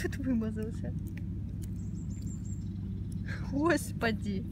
тут вымазался. Господи.